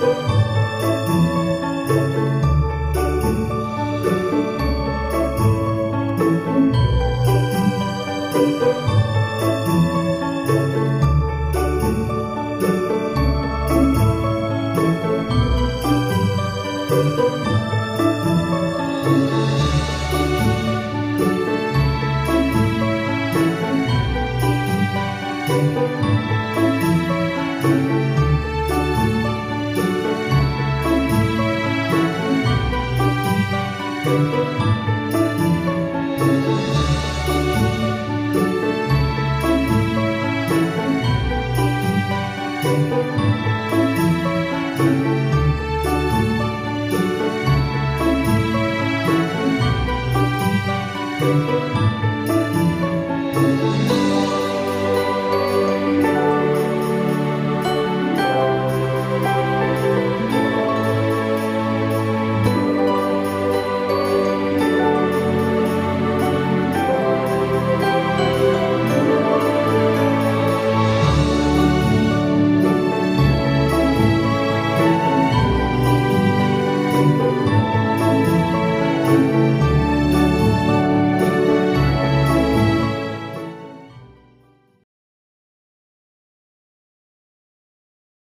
Música Música